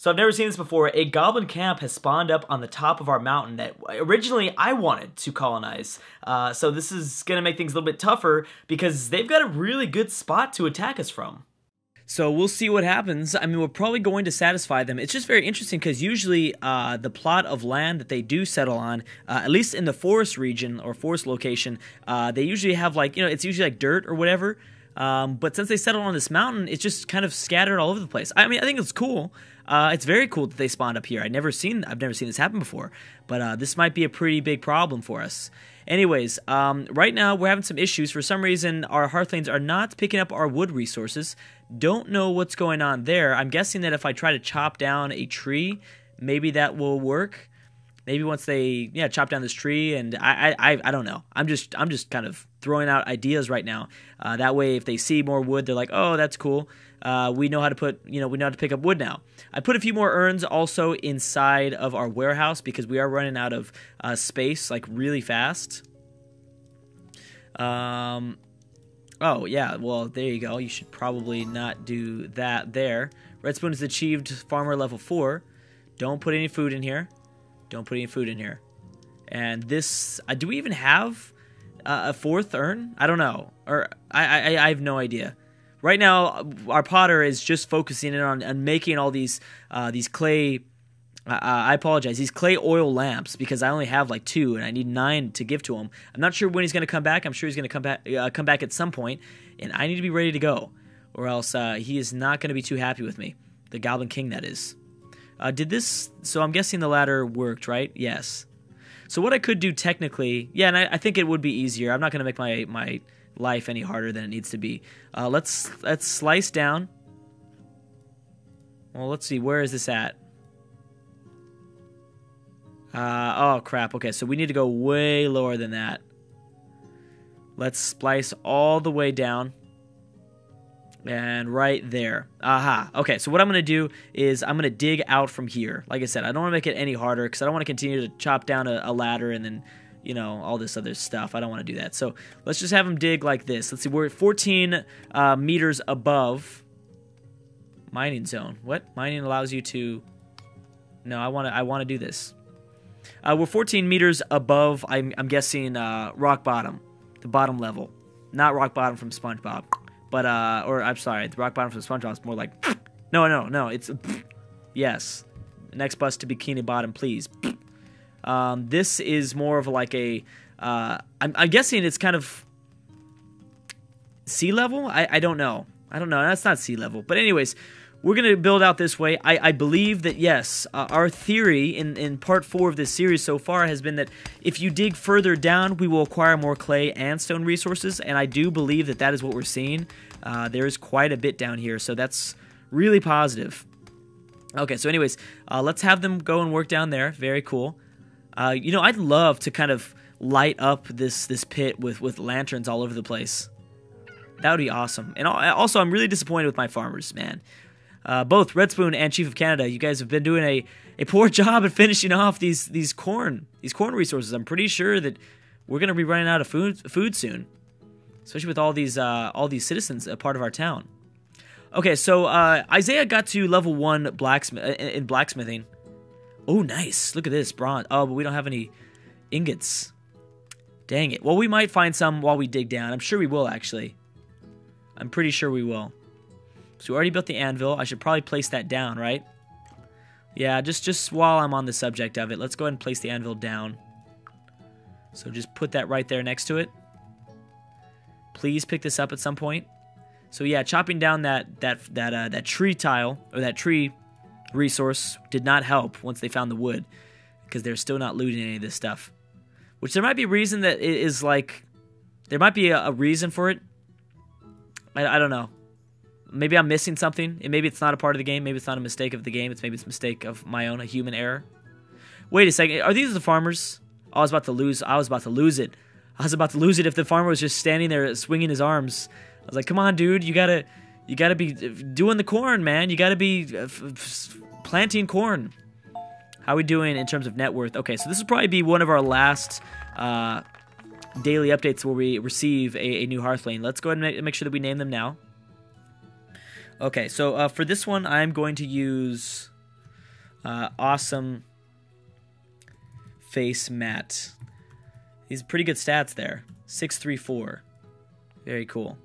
So I've never seen this before. A goblin camp has spawned up on the top of our mountain that originally I wanted to colonize. Uh, so this is going to make things a little bit tougher because they've got a really good spot to attack us from. So we'll see what happens. I mean, we're probably going to satisfy them. It's just very interesting because usually uh, the plot of land that they do settle on, uh, at least in the forest region or forest location, uh, they usually have like, you know, it's usually like dirt or whatever. Um, but since they settled on this mountain, it's just kind of scattered all over the place. I mean, I think it's cool. Uh, it's very cool that they spawned up here. I never seen, I've never seen this happen before. But uh, this might be a pretty big problem for us. Anyways, um, right now we're having some issues. For some reason, our Hearthlings are not picking up our wood resources. Don't know what's going on there. I'm guessing that if I try to chop down a tree, maybe that will work maybe once they yeah chop down this tree and I I I don't know. I'm just I'm just kind of throwing out ideas right now. Uh, that way, if they see more wood, they're like, oh, that's cool. Uh, we know how to put you know we know how to pick up wood now. I put a few more urns also inside of our warehouse because we are running out of uh, space like really fast. Um. Oh yeah, well there you go. You should probably not do that there. Red Spoon has achieved farmer level four. Don't put any food in here. Don't put any food in here. And this, uh, do we even have uh, a fourth urn? I don't know, or I, I, I have no idea. Right now, our potter is just focusing in on, on making all these uh, these clay. Uh, I apologize. These clay oil lamps because I only have like two and I need nine to give to him. I'm not sure when he's going to come back. I'm sure he's going to come back uh, come back at some point, and I need to be ready to go, or else uh, he is not going to be too happy with me. The Goblin King, that is. Uh, did this? So I'm guessing the ladder worked, right? Yes. So what I could do technically, yeah, and I, I think it would be easier. I'm not going to make my my life any harder than it needs to be. Uh, let's let's slice down. Well, let's see. Where is this at? Uh, oh crap. Okay, so we need to go way lower than that. Let's splice all the way down and right there. Aha. Okay, so what I'm going to do is I'm going to dig out from here. Like I said, I don't want to make it any harder because I don't want to continue to chop down a, a, ladder and then, you know, all this other stuff. I don't want to do that. So let's just have them dig like this. Let's see, we're 14 uh, meters above mining zone. What? Mining allows you to... No, I want to I want to do this. Uh, we're 14 meters above, I'm, I'm guessing, uh, rock bottom. The bottom level. Not rock bottom from SpongeBob. But uh, or I'm sorry, the rock bottom from SpongeBob is more like, no, no, no. It's yes. Next bus to Bikini Bottom, please. Um, this is more of like a. Uh, I'm, I'm guessing it's kind of sea level. I, I don't know. I don't know. That's not sea level. But anyways, we're going to build out this way. I, I believe that, yes, uh, our theory in, in part four of this series so far has been that if you dig further down, we will acquire more clay and stone resources, and I do believe that that is what we're seeing. Uh, there is quite a bit down here, so that's really positive. Okay, so anyways, uh, let's have them go and work down there. Very cool. Uh, you know, I'd love to kind of light up this this pit with with lanterns all over the place. That would be awesome. And also, I'm really disappointed with my farmers, man uh, both Red Spoon and Chief of Canada, you guys have been doing a, a poor job at finishing off these these corn these corn resources. I'm pretty sure that we're gonna be running out of food food soon, especially with all these uh, all these citizens a part of our town. Okay, so uh, Isaiah got to level one blacksmith in blacksmithing. Oh, nice! Look at this bronze. Oh, but we don't have any ingots. Dang it. Well, we might find some while we dig down. I'm sure we will actually. I'm pretty sure we will. So we already built the anvil. I should probably place that down, right? Yeah, just, just while I'm on the subject of it, let's go ahead and place the anvil down. So just put that right there next to it. Please pick this up at some point. So yeah, chopping down that that that uh, that tree tile or that tree resource did not help once they found the wood because they're still not looting any of this stuff. Which there might be a reason that it is like there might be a, a reason for it. I, I don't know. Maybe I'm missing something. And maybe it's not a part of the game. Maybe it's not a mistake of the game. It's maybe it's a mistake of my own, a human error. Wait a second. Are these the farmers? I was about to lose. I was about to lose it. I was about to lose it if the farmer was just standing there swinging his arms. I was like, "Come on, dude. You gotta, you gotta be doing the corn, man. You gotta be uh, planting corn." How are we doing in terms of net worth? Okay, so this will probably be one of our last uh, daily updates where we receive a, a new Hearthling. Let's go ahead and make, make sure that we name them now. Okay, so uh, for this one, I'm going to use. Uh, awesome face Matt. He's pretty good stats there. 634. Very cool.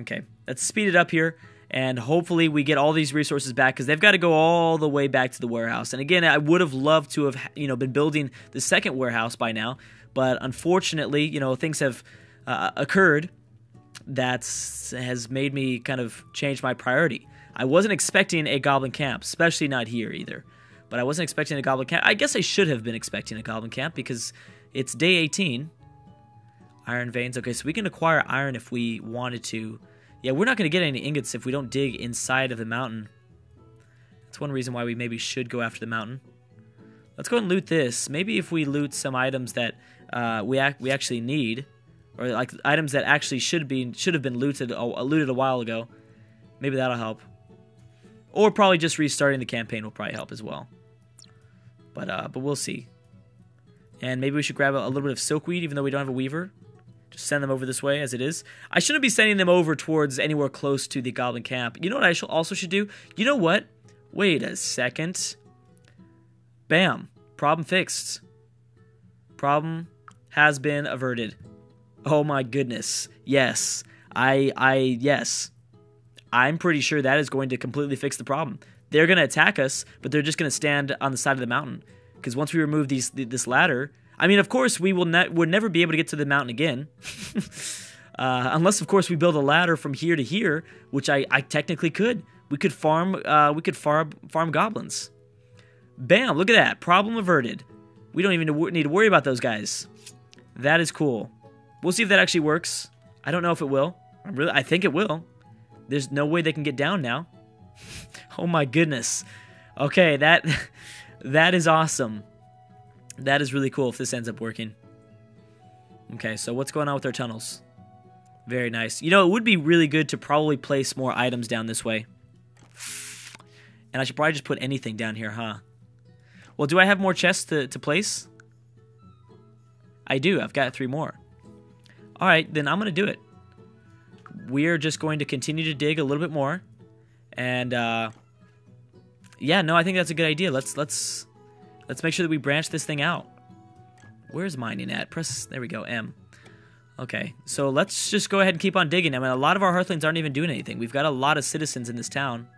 Okay, let's speed it up here and hopefully we get all these resources back because they've got to go all the way back to the warehouse. And again, I would have loved to have you know been building the second warehouse by now, but unfortunately, you know things have uh, occurred that has made me kind of change my priority. I wasn't expecting a goblin camp, especially not here either. But I wasn't expecting a goblin camp. I guess I should have been expecting a goblin camp because it's day 18. Iron veins. Okay, so we can acquire iron if we wanted to. Yeah, we're not going to get any ingots if we don't dig inside of the mountain. That's one reason why we maybe should go after the mountain. Let's go and loot this. Maybe if we loot some items that uh, we ac we actually need, or like items that actually should be should have been looted looted a while ago, maybe that'll help. Or probably just restarting the campaign will probably help as well. But uh, but we'll see. And maybe we should grab a, a little bit of silkweed, even though we don't have a weaver. Send them over this way as it is. I shouldn't be sending them over towards anywhere close to the goblin camp. You know what I also should do? You know what? Wait a second. Bam. Problem fixed. Problem has been averted. Oh my goodness. Yes. I I yes. I'm pretty sure that is going to completely fix the problem. They're going to attack us, but they're just going to stand on the side of the mountain because once we remove these this ladder, I mean, of course, we will ne- would never be able to get to the mountain again. uh, unless, of course, we build a ladder from here to here, which I, I technically could. We could farm uh, we could farm farm goblins. Bam! Look at that. Problem averted. We don't even need to worry about those guys. That is cool. We'll see if that actually works. I don't know if it will. I really, I think it will. There's no way they can get down now. oh my goodness. Okay, that that is awesome. That is really cool if this ends up working. Okay, so what's going on with our tunnels? Very nice. You know, it would be really good to probably place more items down this way. And I should probably just put anything down here, huh? Well, do I have more chests to, to place? I do. I've got three more. All right, then I'm going to do it. We're just going to continue to dig a little bit more. And, uh, yeah, no, I think that's a good idea. Let's, let's, Let's make sure that we branch this thing out. Where's mining at? Press, there we go, M. Okay, so let's just go ahead and keep on digging. I mean, a lot of our Hearthlings aren't even doing anything. We've got a lot of citizens in this town.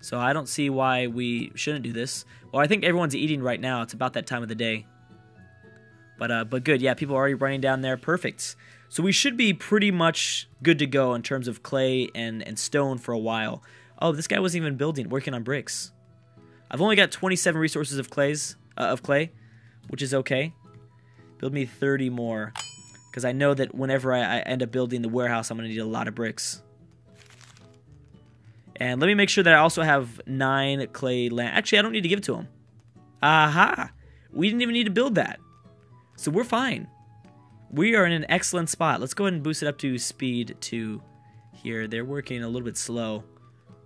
So I don't see why we shouldn't do this. Well, I think everyone's eating right now. It's about that time of the day. But uh, but good, yeah, people are already running down there. Perfect. So we should be pretty much good to go in terms of clay and, and stone for a while. Oh, this guy wasn't even building, working on bricks. I've only got 27 resources of clays uh, of clay, which is okay. Build me 30 more, because I know that whenever I, I end up building the warehouse, I'm going to need a lot of bricks. And let me make sure that I also have nine clay land. Actually, I don't need to give it to him. Aha! We didn't even need to build that. So we're fine. We are in an excellent spot. Let's go ahead and boost it up to speed 2 here. They're working a little bit slow,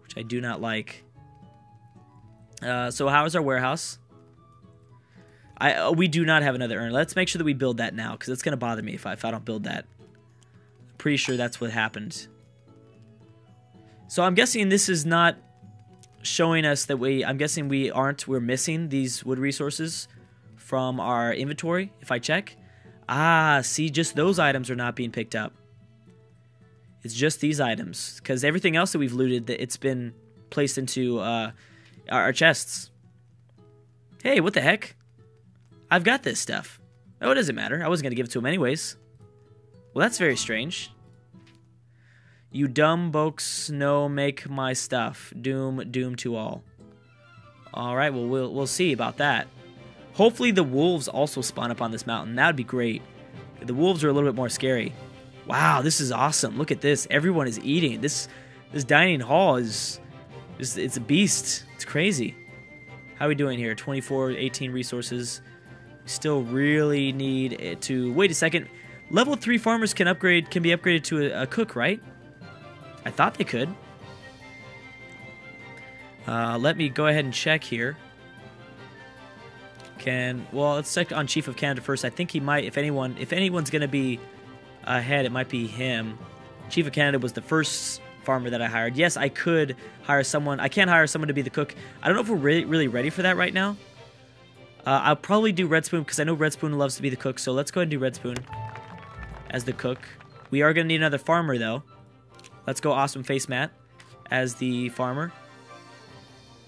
which I do not like. Uh, so how is our warehouse? I uh, we do not have another urn. Let's make sure that we build that now because it's gonna bother me if I if I don't build that. Pretty sure that's what happened. So I'm guessing this is not showing us that we. I'm guessing we aren't. We're missing these wood resources from our inventory. If I check, ah, see, just those items are not being picked up. It's just these items because everything else that we've looted, that it's been placed into. Uh, our, our chests. Hey, what the heck? I've got this stuff. Oh, it doesn't matter. I wasn't going to give it to him anyways. Well, that's very strange. You dumb bokes no make my stuff. Doom, doom to all. All right, well, we'll we'll see about that. Hopefully the wolves also spawn up on this mountain. That would be great. The wolves are a little bit more scary. Wow, this is awesome. Look at this. Everyone is eating. This this dining hall is it's, it's a beast. It's crazy. How are we doing here? 24, 18 resources. Still really need to... Wait a second. Level 3 farmers can upgrade can be upgraded to a, a cook, right? I thought they could. Uh, let me go ahead and check here. Can well, let's check on Chief of Canada first. I think he might. If anyone, if anyone's gonna be ahead, it might be him. Chief of Canada was the first farmer that I hired. Yes, I could hire someone. I can't hire someone to be the cook. I don't know if we're really, really ready for that right now. Uh, I'll probably do Red Spoon because I know Red Spoon loves to be the cook. So let's go ahead and do Red Spoon as the cook. We are going to need another farmer, though. Let's go Awesome Face Matt as the farmer.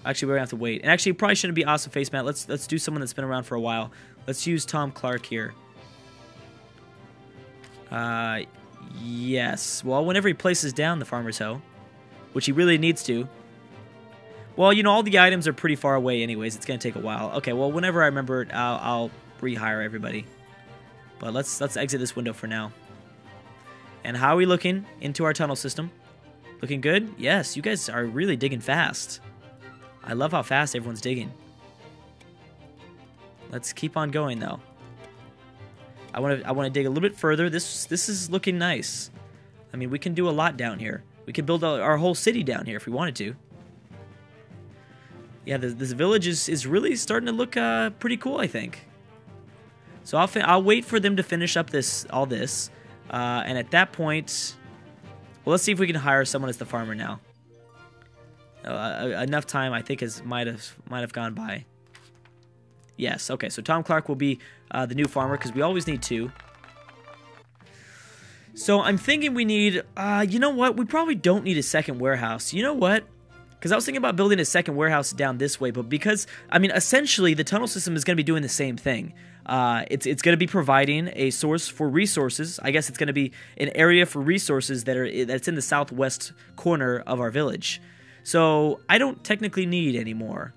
Actually, we're going to have to wait. And actually, probably shouldn't be Awesome Face Matt. Let's, let's do someone that's been around for a while. Let's use Tom Clark here. Uh, yes. Well, whenever he places down the farmer's hoe, which he really needs to. Well, you know, all the items are pretty far away anyways. It's going to take a while. Okay, well, whenever I remember it, I'll, I'll rehire everybody. But let's let's exit this window for now. And how are we looking into our tunnel system? Looking good? Yes, you guys are really digging fast. I love how fast everyone's digging. Let's keep on going though. I want to I want to dig a little bit further. This this is looking nice. I mean, we can do a lot down here. We can build our whole city down here if we wanted to. Yeah, this, this village is, is really starting to look uh, pretty cool, I think. So I'll, I'll wait for them to finish up this all this. Uh, and at that point, well, let's see if we can hire someone as the farmer now. Uh, enough time, I think, has might have might have gone by. Yes. Okay. So Tom Clark will be uh, the new farmer because we always need two. So I'm thinking we need. Uh, you know what? We probably don't need a second warehouse. You know what? Because I was thinking about building a second warehouse down this way, but because I mean, essentially, the tunnel system is going to be doing the same thing. Uh, it's it's going to be providing a source for resources. I guess it's going to be an area for resources that are that's in the southwest corner of our village. So I don't technically need any more.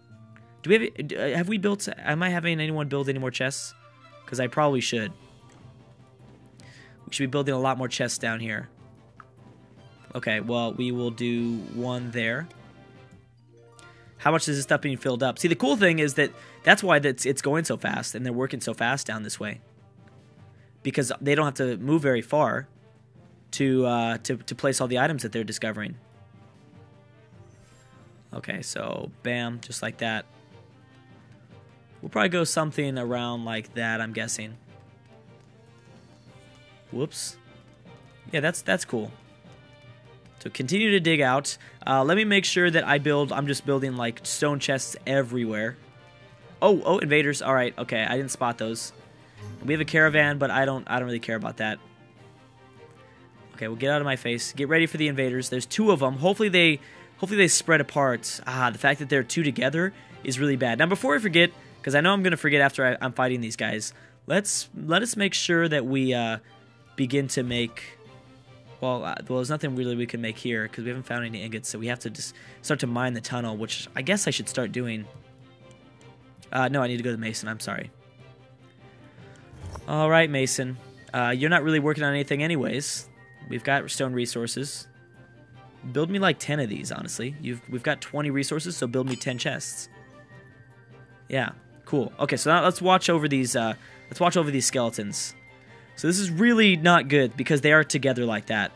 Do we have uh, have we built? Am I having anyone build any more chests? Because I probably should. We should be building a lot more chests down here. Okay, well we will do one there. How much is this stuff being filled up? See, the cool thing is that that's why that's it's going so fast and they're working so fast down this way. Because they don't have to move very far to uh, to to place all the items that they're discovering. Okay, so bam, just like that. We'll probably go something around like that, I'm guessing. Whoops. Yeah, that's that's cool. So continue to dig out. Uh, let me make sure that I build, I'm just building like stone chests everywhere. Oh, oh, invaders. All right, okay, I didn't spot those. We have a caravan, but I don't, I don't really care about that. Okay, well, get out of my face. Get ready for the invaders. There's two of them. Hopefully they, hopefully they spread apart. Ah, the fact that they're two together is really bad. Now, before I forget, because I know I'm gonna forget after I, am fighting these guys, let's let us make sure that we uh, begin to make well, uh, well, there's nothing really we can make here because we haven't found any ingots, so we have to just start to mine the tunnel, which I guess I should start doing. Uh, no, I need to go to Mason. I'm sorry. All right, Mason. Uh, you're not really working on anything anyways. We've got stone resources. Build me like 10 of these, honestly. You've, we've got 20 resources, so build me 10 chests. Yeah, cool. Okay, so now let's watch over these, uh, let's watch over these skeletons. So this is really not good because they are together like that.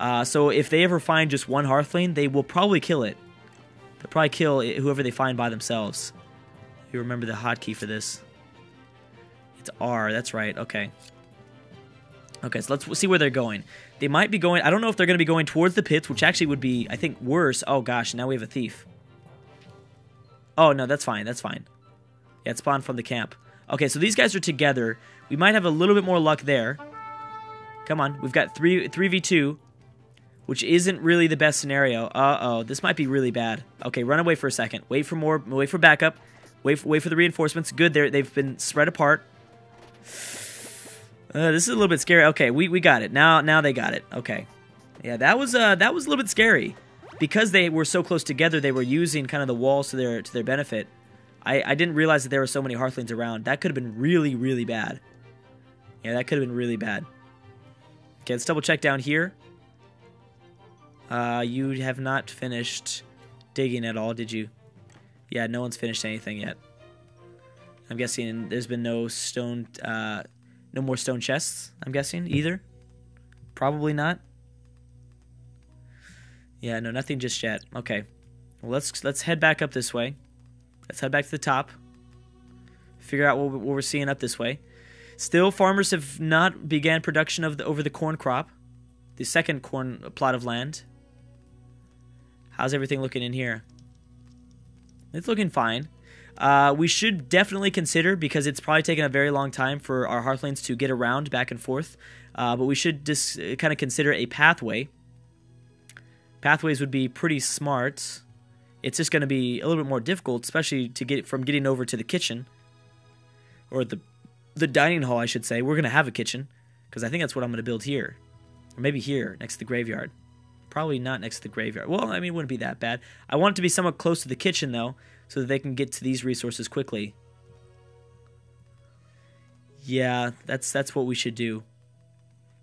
Uh, so if they ever find just one Hearthling, they will probably kill it. They'll probably kill whoever they find by themselves. You remember the hotkey for this. It's R, that's right, okay. Okay, so let's see where they're going. They might be going, I don't know if they're going to be going towards the pits, which actually would be, I think, worse. Oh gosh, now we have a thief. Oh, no, that's fine, that's fine. Yeah, it spawned from the camp. Okay, so these guys are together. We might have a little bit more luck there. Come on, we've got 3, 3v2, which isn't really the best scenario. Uh-oh, this might be really bad. Okay, run away for a second. Wait for more, wait for backup. Wait for, wait for the reinforcements. Good, they they've been spread apart. Uh, this is a little bit scary. Okay, we, we got it. Now now they got it. Okay. Yeah, that was uh that was a little bit scary. Because they were so close together, they were using kind of the walls to their to their benefit. I, I didn't realize that there were so many Hearthlings around. That could have been really, really bad. Yeah, that could have been really bad. Okay, let's double check down here. Uh, you have not finished digging at all, did you? Yeah, no one's finished anything yet. I'm guessing there's been no stone, uh, no more stone chests. I'm guessing either. Probably not. Yeah, no, nothing just yet. Okay, well, let's let's head back up this way. Let's head back to the top. Figure out what, what we're seeing up this way. Still, farmers have not began production of the, over the corn crop, the second corn plot of land. How's everything looking in here? It's looking fine. Uh, we should definitely consider, because it's probably taken a very long time for our Hearthlings to get around back and forth, uh, but we should just uh, kind of consider a pathway. Pathways would be pretty smart. It's just going to be a little bit more difficult, especially to get from getting over to the kitchen. Or the, the dining hall, I should say. We're going to have a kitchen, because I think that's what I'm going to build here. Or maybe here, next to the graveyard. Probably not next to the graveyard. Well, I mean, it wouldn't be that bad. I want it to be somewhat close to the kitchen, though, so that they can get to these resources quickly. Yeah, that's that's what we should do.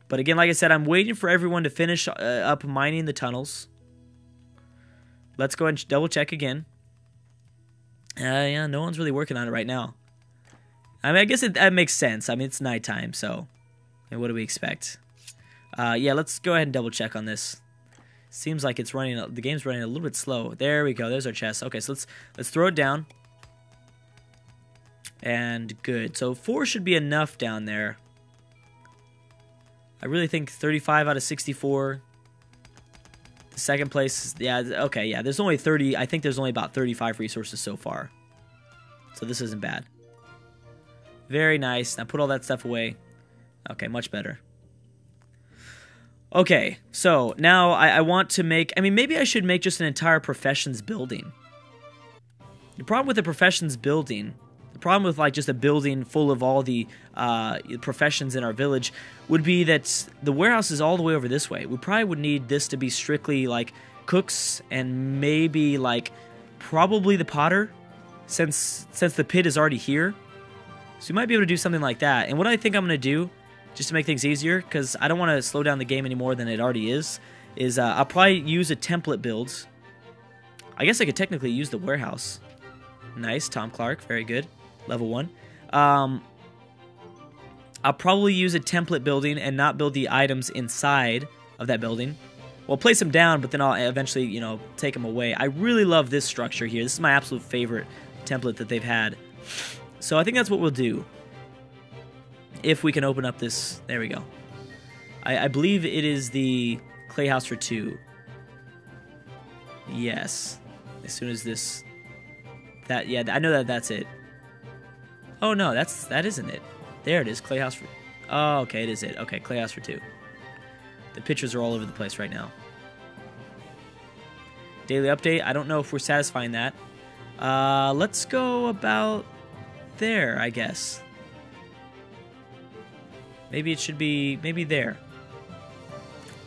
But again, like I said, I'm waiting for everyone to finish uh, up mining the tunnels. Let's go ahead and double check again. Uh, yeah, no one's really working on it right now. I mean, I guess it, that makes sense. I mean, it's nighttime, so I mean, what do we expect? Uh, yeah, let's go ahead and double check on this. Seems like it's running. The game's running a little bit slow. There we go. There's our chest. Okay, so let's let's throw it down. And good. So four should be enough down there. I really think 35 out of 64. Second place, yeah, okay, yeah. There's only 30. I think there's only about 35 resources so far. So this isn't bad. Very nice. Now put all that stuff away. Okay, much better. Okay, so now I, I, want to make. I mean, maybe I should make just an entire professions building. The problem with the professions building, problem with like just a building full of all the uh, professions in our village, would be that the warehouse is all the way over this way. We probably would need this to be strictly like cooks and maybe like probably the potter, since since the pit is already here. So we might be able to do something like that. And what I think I'm gonna do just to make things easier, because I don't want to slow down the game any more than it already is, is uh, I'll probably use a template build. I guess I could technically use the warehouse. Nice, Tom Clark, very good. Level 1. Um, I'll probably use a template building and not build the items inside of that building. Well, place them down, but then I'll eventually, you know, take them away. I really love this structure here. This is my absolute favorite template that they've had. So I think that's what we'll do if we can open up this. There we go. I, I believe it is the clay house for two. Yes. As soon as this. That yeah, I know that that's it. Oh no, that's that isn't it. There it is, clay house for. Oh, okay, it is it. Okay, clay house for two. The pictures are all over the place right now. Daily update. I don't know if we're satisfying that. Uh, let's go about there, I guess. Maybe it should be, maybe there.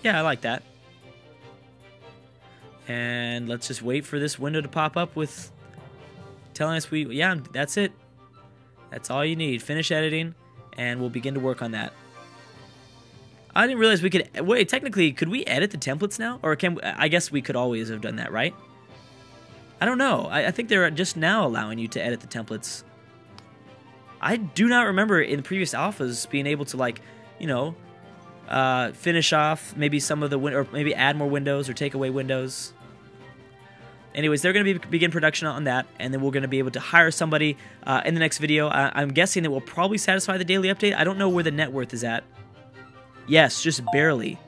Yeah, I like that. And let's just wait for this window to pop up with telling us we, yeah, that's it. That's all you need. Finish editing, and we'll begin to work on that. I didn't realize we could, wait, technically, could we edit the templates now? Or can, I guess we could always have done that, right? I don't know. I, I think they're just now allowing you to edit the templates. I do not remember in previous alphas being able to like, you know, uh, finish off maybe some of the win- or maybe add more windows or take away windows. Anyways, they're going to be begin production on that, and then we're going to be able to hire somebody uh, in the next video. I- I'm guessing that will probably satisfy the daily update. I don't know where the net worth is at. Yes, just barely.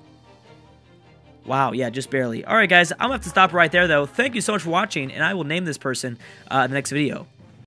Wow, yeah, just barely. All right, guys, I'm going to have to stop right there, though. Thank you so much for watching, and I will name this person uh, in the next video.